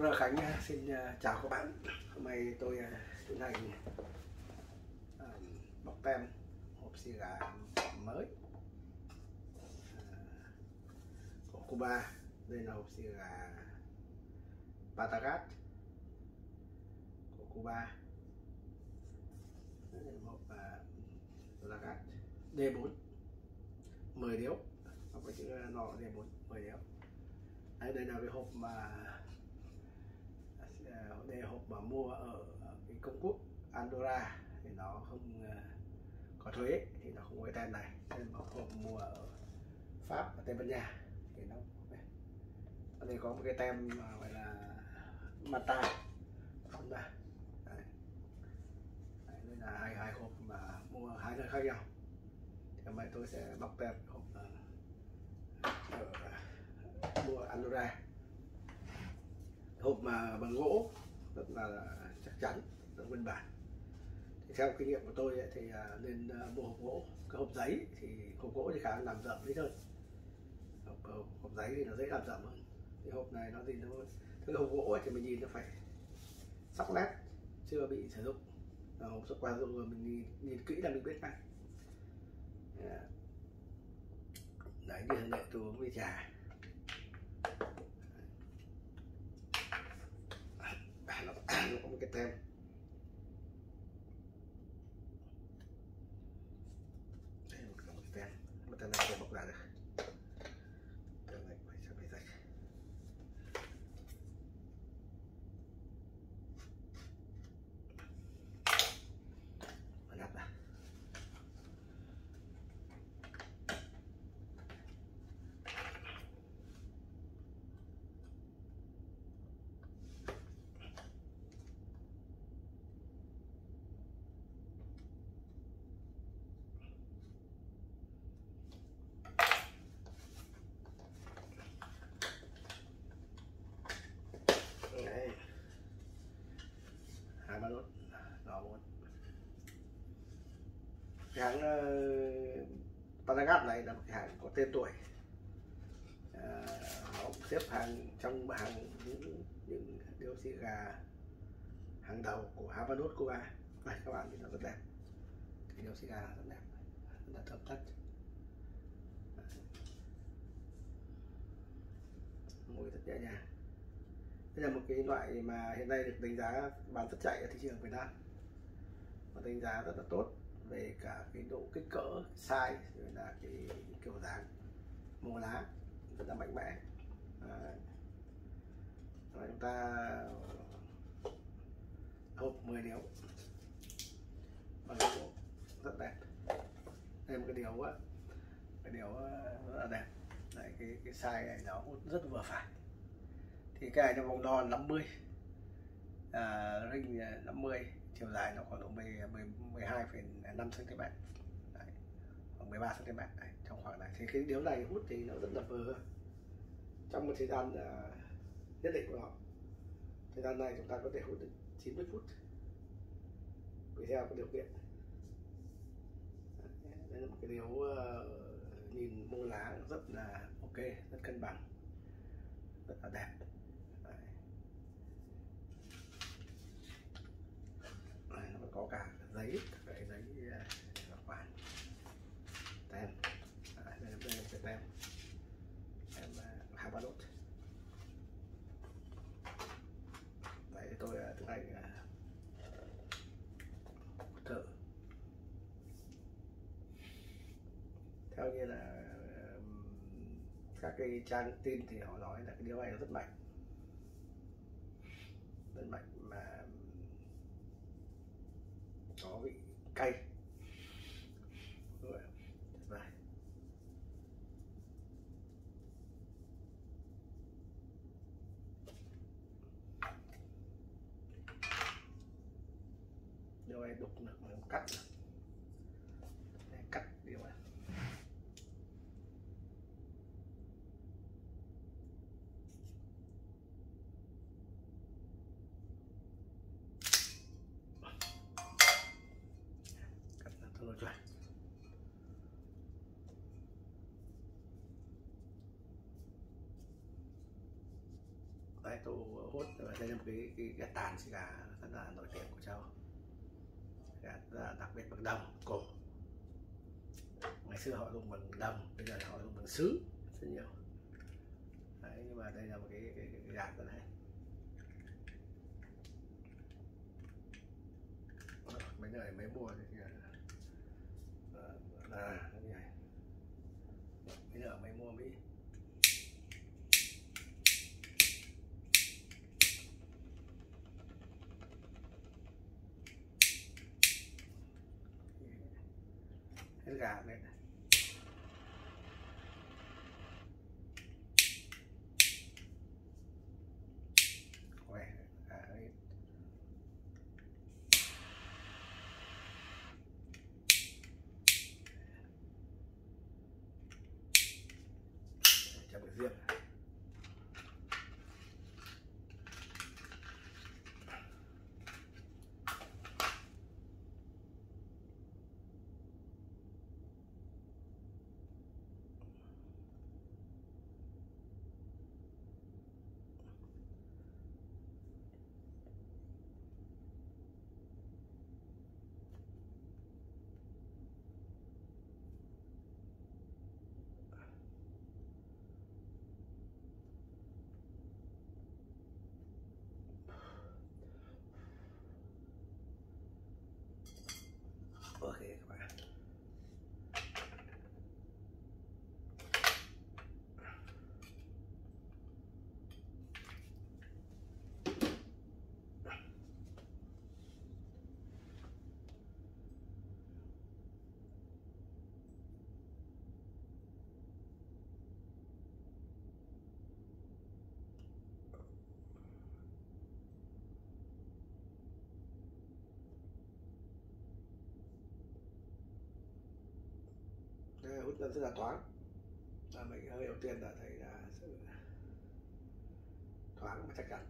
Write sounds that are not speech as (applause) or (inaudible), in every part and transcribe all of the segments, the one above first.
R Khánh ờ, xin ờ, chào các bạn. Hôm nay tôi tiến hành bọc tem hộp xì gà mới của Cuba. Đây là hộp xì gà Patagat của Cuba. Đây là hộp Patagat D4 10 điếu. Nó có chữ nọ D4 10 điếu. Đây, đây là cái hộp mà đây hộp mà mua ở, cái công quốc Andorra. Thì nó không à, có thuế thì nó không có cái tem này. Nên mà hộp mua ở Pháp và Tây Ban Nha. Thì nó ở đây có một cái tem gọi là Mata. Không ra. Đây. đây là hai hai hộp mà mua hai nơi khác nhau. Thì hôm nay tôi sẽ bọc tem hộp à, ở, ở mua Andorra. Hộp mà bằng gỗ rất là chắc chắn rất nguyên bản. Thì theo kinh nghiệm của tôi ấy, thì à, nên à, mua hộp gỗ cái hộp giấy thì hộp gỗ thì khả năng làm rộng ít hơn hộp, hộp, hộp giấy thì nó dễ làm rộng hơn. Thì hộp này nó thì nó cái hộp gỗ ấy, thì mình nhìn nó phải sắc nét chưa bị sử dụng. Và hộp xuất qua dụng rồi mình nhìn, nhìn kỹ là mình biết ngay. Yeah. đấy như thường tôi uống với trà nó, nó có một cái tem đây một cái, một cái tem mà tem này không bóc ra được tem này phải sẽ phải rạch và nắp ra Đấy. hai ba nốt đỏ một cái hãng ờ, uh, Panagat này là một cái hãng có tên tuổi. Ờ, à, nó xếp hàng trong hàng những những điều xì gà hàng đầu của Havanos Cuba. Này các bạn nhìn nó rất đẹp. Cái điều xì gà rất đẹp rất là thơm tắt. Ờ, Mùi rất nhẹ nhàng. Đây là một cái loại mà hiện nay được đánh giá bán rất chạy ở thị trường Việt Nam. Và đánh giá rất là tốt về cả cái độ kích cỡ size rồi là cái kiểu dáng màu lá rất là mạnh mẽ. À, rồi chúng ta hộp 10 điếu. Rất đẹp. Đây một cái điều á cái điều rất là đẹp. Đấy, cái cái size này nó rất vừa phải. Thì cái này nó vòng đo 50 à, ring 50 chiều dài nó khoảng độ 10, 10, 12,5 cm Đấy, khoảng 13 cm Đấy, trong khoảng này. Thì cái điếu này hút thì nó rất là vừa. Trong một thời gian uh, nhất định của nó. Thời gian này chúng ta có thể hút được 90 phút. Tùy theo cái điều kiện. Đây là một cái điếu uh, nhìn mô lá rất là ok rất cân bằng rất là đẹp Đấy, nó có cả giấy cả cái giấy bảo quản tem Đấy, đây, đây là cái tem tem uh, Habanot đấy tôi uh, thực hành uh, thử theo như là uh, các cái trang tin thì họ nói là cái điều này nó rất mạnh. Rất mạnh mà có vị cay. Rồi điều này đục được mà cắt được Đây, cắt điều này cắt nó cho nó chuẩn Gato hốt và đây là một cái, cái, gà tàn xì gà rất là nổi tiếng của châu. Gà đặc biệt bằng đồng cổ ngày xưa họ dùng bằng đồng bây giờ họ dùng bằng sứ rất nhiều. Đấy nhưng mà đây là một cái, cái, cái gà của này mấy người mới mua thì ờ, ờ, là là là Yep. Đây, rất là thoáng. Và mình hơi đầu tiên đã thấy là sự thoáng và chắc chắn.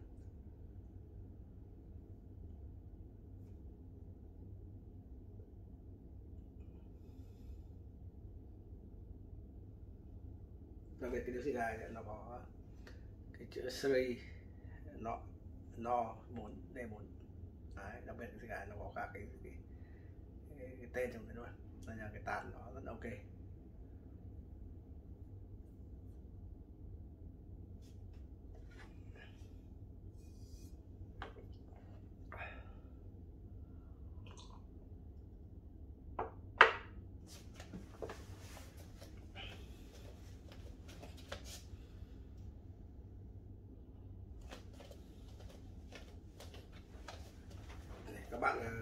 Đặc biệt cái điều gì này nó có cái chữ sri nó no muốn đề muốn. Đấy đặc biệt cái gì gà nó có cả cái cái, cái, cái tên trong đấy luôn. Nên là cái tàn nó rất ok.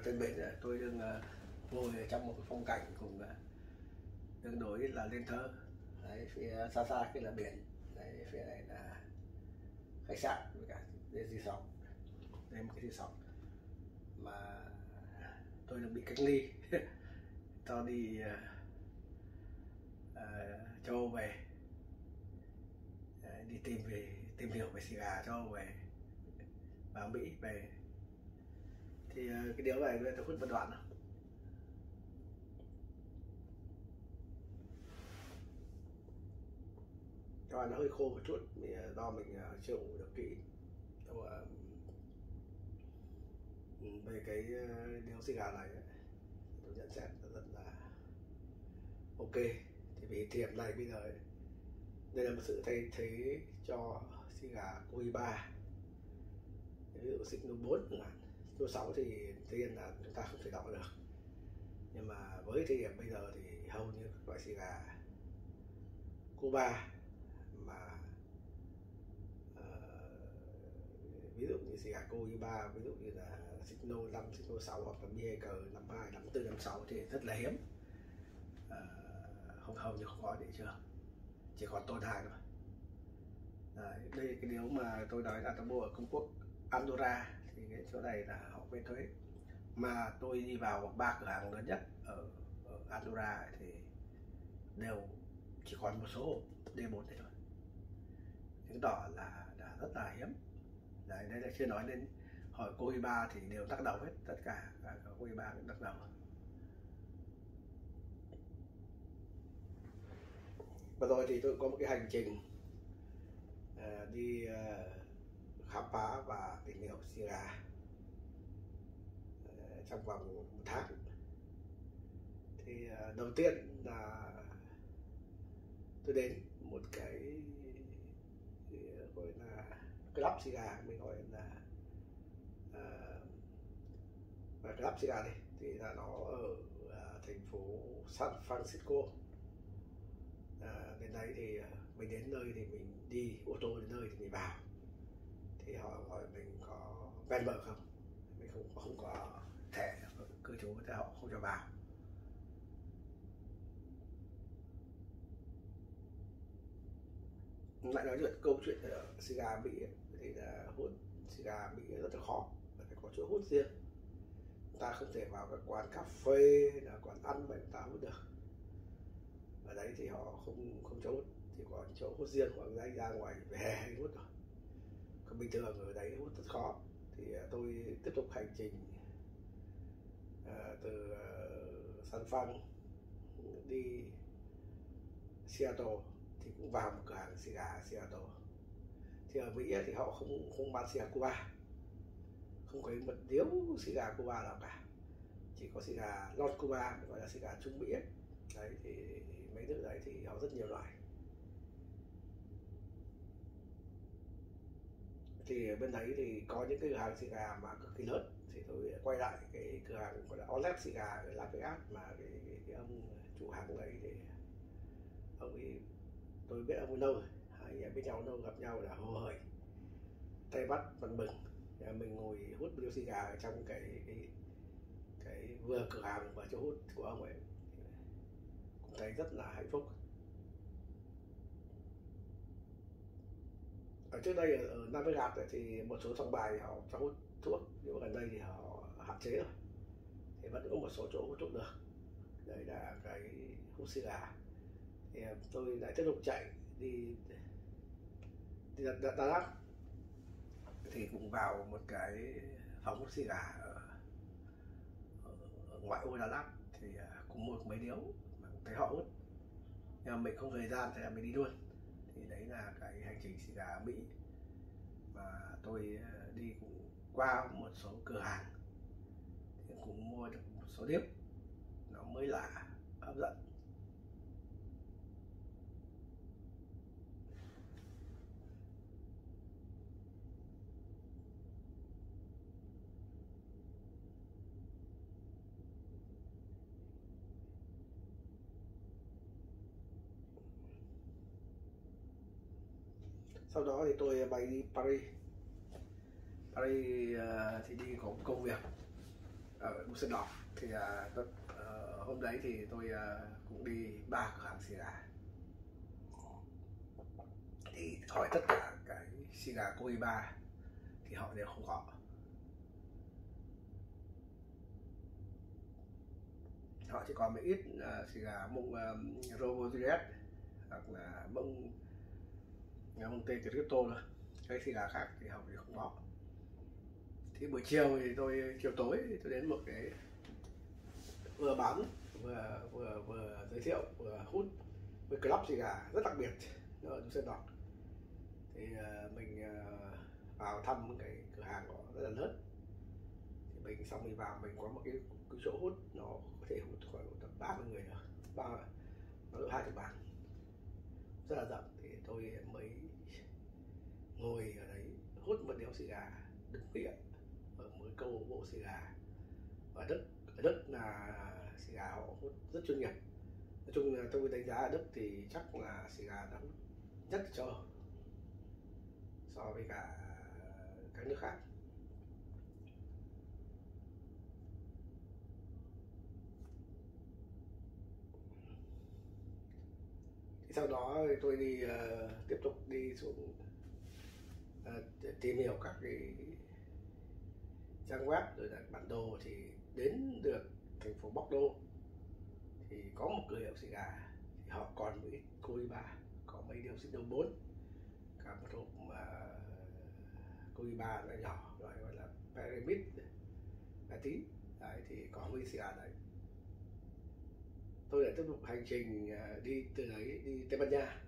Trên biển tôi đang à, ngồi trong một cái phong cảnh cùng à, tương đối là lên thơ. Đấy, phía xa xa kia là biển. Đấy, phía này là khách sạn với cả cái resort. Đây một cái resort mà tôi đang bị cách ly (laughs) cho đi uh, uh, châu về. Đi tìm về tìm hiểu về xì gà cho về vào mỹ về thì ờ, cái điều này tôi hút một đoạn nào cho nó hơi khô một chút vì ờ, do mình ờ, chưa ủ được kỹ. Và ừ, về cái điếu xì gà này tôi nhận xét rất là ok. Thì vì thiệp này bây giờ đây là một sự thay thế cho xì gà Cui 3 ví dụ xích 4 chẳng hạn số 6 thì tất nhiên là chúng ta không thể đọc được. Nhưng mà với thời điểm bây giờ thì hầu như các loại xì gà Cuba mà uh, ví dụ như xì gà Cuba ví dụ như là Signo 5, Signo 6 hoặc là BK 52, 54, 56 thì rất là hiếm. Uh, không hầu như không có thị trường chỉ còn tồn hàng thôi. Đấy, đây là cái điều mà tôi nói là tôi mua ở công Quốc Andorra thì cái chỗ này là họ quên thuế. Mà tôi đi vào ba cửa hàng lớn nhất ở, ở Andorra thì đều chỉ còn một số D1 này thôi. Chứng tỏ là đã rất là hiếm. Đấy đây là chưa nói đến hỏi cô ba thì đều tác đầu hết tất cả cả cô ba cũng tác đầu. Vừa rồi thì tôi có một cái hành trình à, đi à, khám phá và tìm hiểu Sierra ờ, trong vòng một tháng. Thì ờ, đầu tiên là tôi đến một cái, gọi là club Sierra, mình gọi là ờ, và club cigar này thì là nó ở thành phố San Francisco. Bên đến đấy thì mình đến nơi thì mình đi ô tô đến nơi thì mình vào thì họ hỏi mình có ven bờ không? Mình không không có thẻ, cư trú thì họ không cho vào. Lại nói chuyện câu chuyện ở Siga mỹ thì là hút Siga mỹ rất là khó phải có chỗ hút riêng. Ta không thể vào các quán cà phê hay là quán ăn mà ta hút được. Ở đấy thì họ không không cho hút thì có chỗ hút riêng hoặc anh ra ngoài về hút rồi còn bình thường ở đấy cũng rất khó. Thì à, tôi tiếp tục hành trình à, từ uh, San Phan đi Seattle thì cũng vào một cửa hàng gà Seattle. Thì ở Mỹ thì họ không không bán gà Cuba. Không có một điếu gà Cuba nào cả. Chỉ có gà lon Cuba gọi là gà Trung Mỹ đấy thì mấy nước đấy thì họ rất nhiều loại. Thì bên đấy thì có những cái cửa hàng xì gà mà cực kỳ lớn. Thì tôi quay lại cái cửa hàng gọi là Olet gà ở Las Vegas mà cái, cái, cái ông chủ hàng đấy thì ông ấy tôi biết ông ấy lâu rồi. Hai anh biết nhau lâu gặp nhau là hồ hởi tay bắt bằng bừng. Và mình ngồi hút điếu xì gà ở trong cái cái cái vừa cửa hàng và chỗ hút của ông ấy. Cũng thấy rất là hạnh phúc. Ở trước đây ở, ở Nam Gạt thì một số sòng bài họ cho hút thuốc nhưng mà gần đây thì họ hạn chế rồi. Thì vẫn có một số chỗ hút thuốc được. Đây là cái hút xì gà. Thì à, tôi lại tiếp tục chạy đi đi Đà, Đà, Đà Lạt. Thì cũng vào một cái phòng hút xì gà ở, ở, ở ngoại ô Đà Lạt. Thì à, cũng mua mấy điếu mà thấy họ hút. Nhưng mà mình không thời gian thì mình đi luôn thì đấy là cái hành trình xì gà Mỹ. Mà tôi ờ, đi cũng qua một số cửa hàng, thì cũng mua được một số điếp nó mới lạ, hấp dẫn. Sau đó thì tôi bay đi Paris. Paris uh, thì đi có công việc ở Düsseldorf. Thì uh, uh, hôm đấy thì tôi uh, cũng đi ba cửa hàng xì gà. Thì hỏi tất cả cái xì gà Cohiba thì họ đều không có họ chỉ có một ít uh, xì gà mông uh, Robo Juliet hoặc là mông mông tê crypto thôi. Cái xì gà khác thì học thì không có. Thì buổi chiều thì tôi chiều tối thì tôi đến một cái vừa bán vừa vừa vừa giới thiệu vừa hút với club xì gà rất đặc biệt ở trong Sơn đỏ. Thì uh, mình uh, vào thăm cái cửa hàng của rất là lớn. Thì mình xong mình vào mình có một cái, cái chỗ hút nó có thể hút khoảng tầm ba mươi người nữa ba nó được hai cái bàn rất là rộng. Thì tôi ngồi ở đấy hút một điếu xì gà đứng miệng ở một câu bộ xì gà. Ở đức ở đức là xì gà họ hút rất chuyên nghiệp. Nói chung là tôi đánh giá ở đức thì chắc là xì gà đã hút nhất cho so với cả các nước khác. Thì sau đó thì tôi đi uh, tiếp tục đi xuống Ờ, tìm hiểu các cái trang web rồi là bản đồ thì đến được thành phố Bóc Đô thì có một cửa hiệu xì gà thì họ còn một ít côi ba, có mấy điều sinh đồng bốn, cả một hộp mà côi ba loại nhỏ, gọi là pyramid, là tí. Đấy, thì có mấy xì gà đấy. Tôi lại tiếp tục hành trình à, đi từ đấy, đi Tây Ban Nha.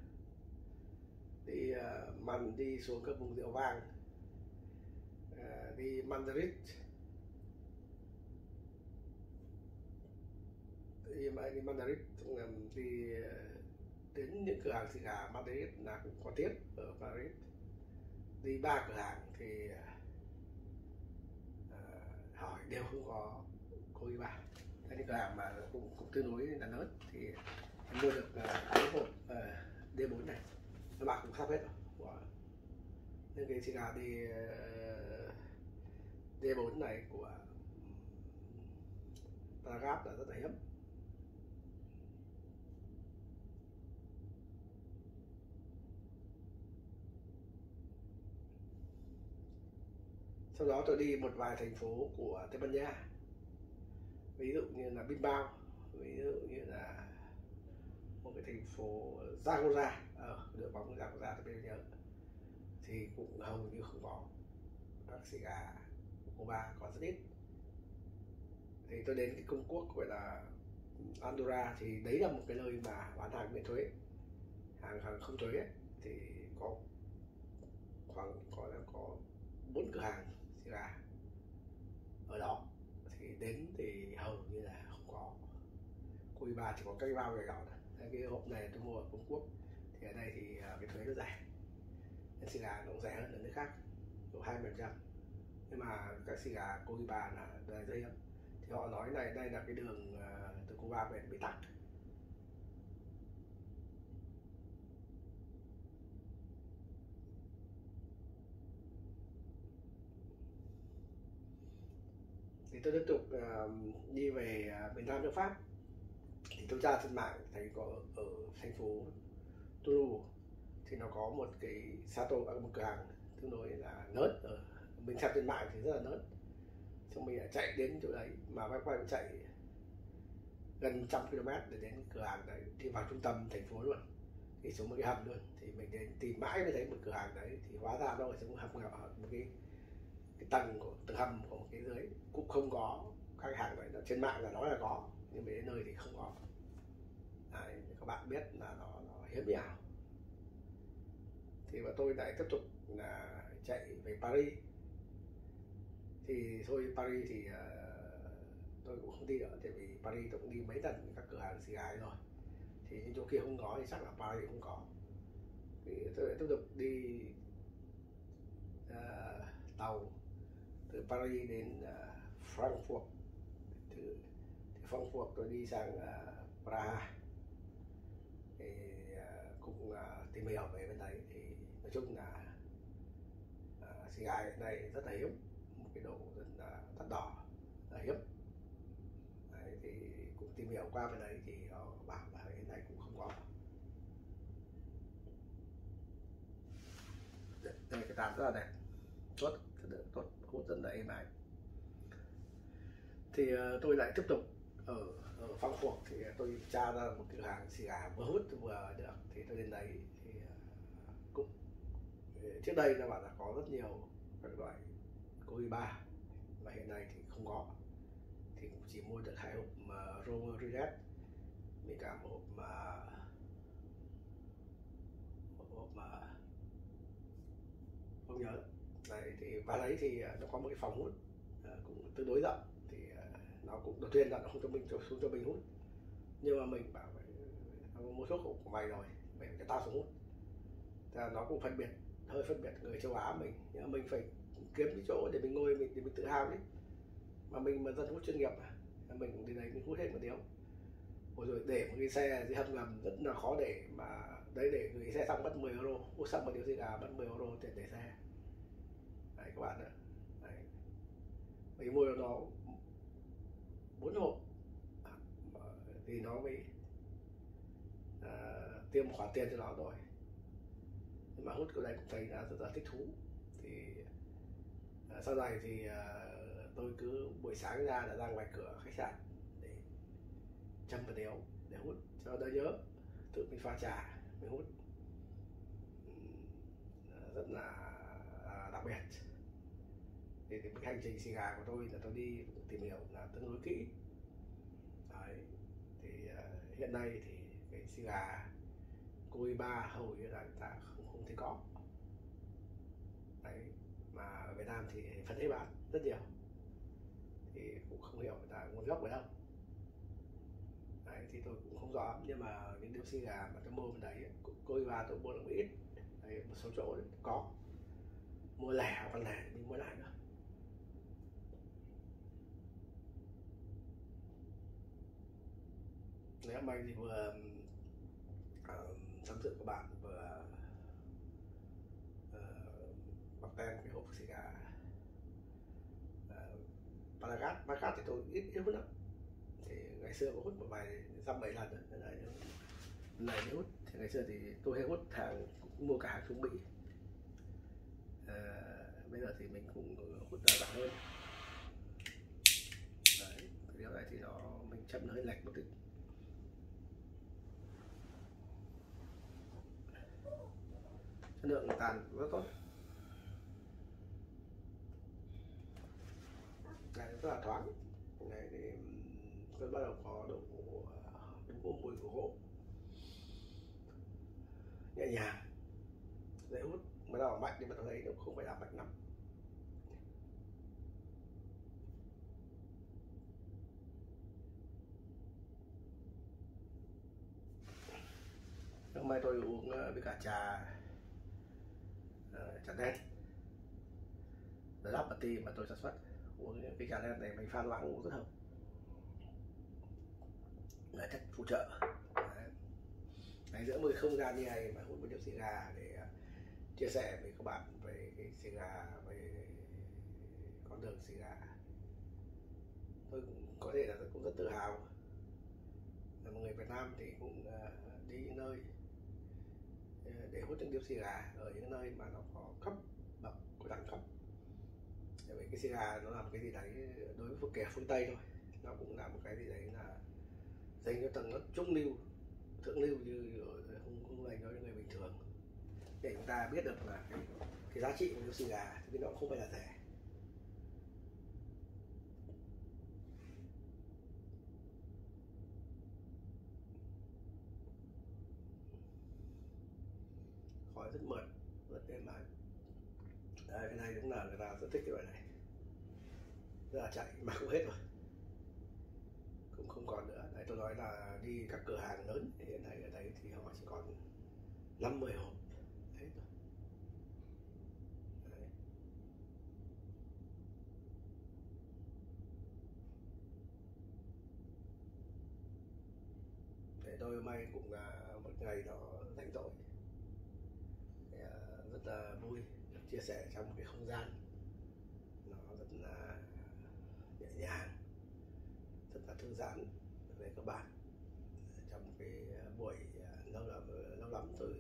Đi bạn đi xuống các vùng rượu vang. À, đi Madrid, đi mà đi Madrid đi ờ, đến những cửa hàng xì gà Madrid là cũng có tiếp ở Paris đi ba cửa hàng thì ờ, hỏi đều không có cô y ba cái cửa hàng mà cũng, cũng tương đối là lớn thì mua được uh, cái hộp uh, D4 này. Các bạn cũng sắp hết rồi của những cái chị gà đi ờ, D4 này của Paragraph là rất là hiếm. Sau đó tôi đi một vài thành phố của Tây Ban Nha. Ví dụ như là Bilbao ví dụ như là một cái thành phố Zaragoza ở ờ, à, đội bóng Zaragoza tôi bây nhớ thì cũng hầu như không có. Các sĩ gà của Cuba có rất ít. Thì tôi đến cái công quốc gọi là Andorra thì đấy là một cái nơi mà bán hàng miễn thuế. Hàng hàng không thuế thì có khoảng có là có bốn cửa hàng gà ở đó. Thì đến thì hầu như là không có. Cui ba chỉ có cái bao gầy gạo cái hộp này tôi mua ở Trung Quốc, thì ở đây thì à, cái thuế nó rẻ xì gà nó cũng rẻ hơn ở nơi khác độ hai phần trăm. Nhưng mà cái xì gà Cuba là đời dây hiếm thì họ nói này đây là cái đường à, từ Cuba về bị tắc. Thì tôi tiếp tục uh, đi về uh, miền Nam nước Pháp. Thì tôi tra trên mạng thấy có ở thành phố Toulouse thì nó có một cái sato một cửa hàng tương đối là lớn ở mình xem trên mạng thì rất là lớn. Xong mình chạy đến chỗ đấy mà quay quay chạy gần trăm km để đến cửa hàng đấy thì vào trung tâm thành phố luôn thì xuống một cái hầm luôn. Thì mình đến tìm mãi mới thấy một cửa hàng đấy thì hóa ra nó ở trong hầm ở một cái cái tầng của tầng hầm của một cái dưới cũng không có khách hàng vậy trên mạng là nói là có nhưng mà đến nơi thì không có. Đấy, các bạn biết là nó, nó hiếm nhau thì và tôi lại tiếp tục là chạy về Paris. Thì thôi Paris thì uh, tôi cũng không đi nữa tại vì Paris tôi cũng đi mấy lần các cửa hàng xì gái rồi. Thì những chỗ kia không có thì chắc là Paris không có. Thì tôi lại tiếp tục đi uh, tàu từ Paris đến uh, Frankfurt. Từ, từ Frankfurt tôi đi sang uh, Praha. Thì uh, cũng uh, tìm hiểu về bên đấy thì nói chung là uh, xì gà này rất là hiếm một cái độ rất là đắt đỏ là hiếm. Đấy, thì cũng tìm hiểu qua bên đấy thì họ bảo là hiện nay cũng không có. Đây, đây cái tàn rất là đẹp. Tốt tốt hút rất là êm ái. Thì uh, tôi lại tiếp tục ở ở phong cuộc thì tôi tra ra một cửa hàng xì gà vừa hút vừa được. Thì tôi đến đấy thì uh, cũng trước đây là bạn là có rất nhiều loại cối ba và hiện nay thì không có. Thì cũng chỉ mua được hai hộp, mà Romer Red với cả một hộp mà, một hộp mà không nhớ. Này thì và đấy thì à, nó có một cái phòng hút à, cũng tương đối rộng. Thì à, nó cũng đầu tiên là nó không cho mình, cho, xuống cho mình hút. Nhưng mà mình bảo phải mua thuốc của mày rồi, mày cho tao xuống hút. Là nó cũng phân biệt, hơi phân biệt người châu Á mình. Nhưng mà mình phải kiếm cái chỗ để mình ngồi mình để mình tự hào đấy mà mình mà dân hút chuyên nghiệp mà mình đi đấy mình hút hết một điếu. Ôi rồi để một cái xe dưới hầm ngầm rất là khó để mà đấy để gửi xe xong mất 10 euro. Hút xong một điếu gì cả mất 10 euro tiền để xe. Đấy các bạn ạ. Đấy. mình mua nó bốn hộp. À, thì nó mới à, tiêu một khoản tiền cho nó rồi. Nhưng mà hút cái này cũng thấy là rất là thích thú. Thì Ờ, sau này thì ờ, tôi cứ buổi sáng ra là ra ngoài cửa khách sạn để châm và điếu để hút cho đỡ nhớ. Tự mình pha trà mình hút. Ờ, rất là à, đặc biệt. Thì cái hành trình xì gà của tôi là tôi đi tìm hiểu là tương đối kỹ. Đấy thì uh, hiện nay thì cái xì gà côi ba hầu như là ta không không thể có mà ở Việt Nam thì phân ấy bán rất nhiều. Thì cũng không hiểu là nguồn gốc ở đâu đấy thì tôi cũng không rõ. Nhưng mà những điếu xì gà mà tôi mua bên đấy cô và tôi mua được ít. Đấy, một số chỗ có. Mua lẻ còn lẻ đi mua lại nữa. Nếu mà thì vừa uh, tâm sự của bạn vừa uh, bọc tem cái hộp xì gà uh, Paragat Paragat thì tôi ít ít hút lắm. Thì ngày xưa có hút một vài dăm bảy lần rồi. Này này hút thì ngày xưa thì tôi hay hút hàng mua cả hàng trung mỹ à, ờ, bây giờ thì mình cũng hút đa dạng hơn. Đấy điều này thì nó mình chậm hơi lệch một tí. Chất lượng tàn rất tốt. Này rất là thoáng. Này thì tôi bắt đầu có độ đúng có mùi của gỗ nhẹ nhàng. Dễ hút. Bắt đầu mạnh thì bắt đầu thấy nó không phải là mạnh lắm. Hôm nay tôi uống ờ, với cả trà ờ, trà đen. The tí mà tôi sản xuất của cái cà đen này mình pha loãng cũng rất hợp. Là chất phụ trợ. Đấy, giữa một cái không gian như này mà hút một điếu xì gà để à, chia sẻ với các bạn về cái xì gà về con đường xì gà. Tôi cũng có thể là tôi cũng rất tự hào. Là một người Việt Nam thì cũng à, đi những nơi à, để hút những điếu xì gà ở những nơi mà nó có cấp bậc của đẳng cấp bởi nó là một cái gì đấy đối với kẻ phương Tây thôi. Nó cũng là một cái gì đấy là dành cho tầng lớp trung lưu thượng lưu như không không dành cho những người bình thường. Để chúng ta biết được là cái, cái giá trị của điếu xì gà thì nó cũng không phải là rẻ. Khói rất mượt rất êm ái. Đây cái này đúng là người ta rất thích cái loại này rất là chạy, mà cũng hết rồi. Cũng không còn nữa. Đấy, tôi nói là đi các cửa hàng lớn hiện nay ở đây thì họ chỉ còn năm mười hộp. Đấy rồi. Đấy. để tôi hôm nay cũng là một ngày nó rảnh rỗi. À, rất là vui được chia sẻ trong một cái không gian nó rất là nhẹ nhàng giản về các bạn trong cái ờ, buổi lâu lắm lâu lắm tôi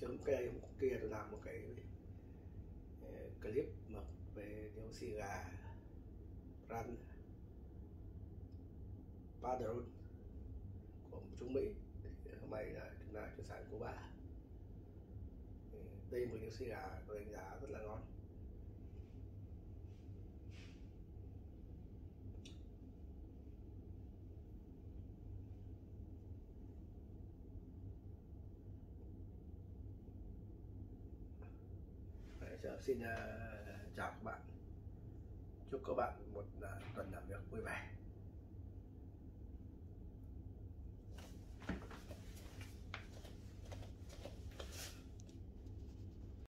trước cái đây hôm kia tôi làm một cái ờ, clip mà về điếu xì gà brand Padron của Trung Mỹ. Hôm nay là chúng ta chuyển sang của bà đây một điếu xì gà tôi đánh giá rất là ngon Đấy, xin uh, chào các bạn. Chúc các bạn một uh, tuần làm việc vui vẻ.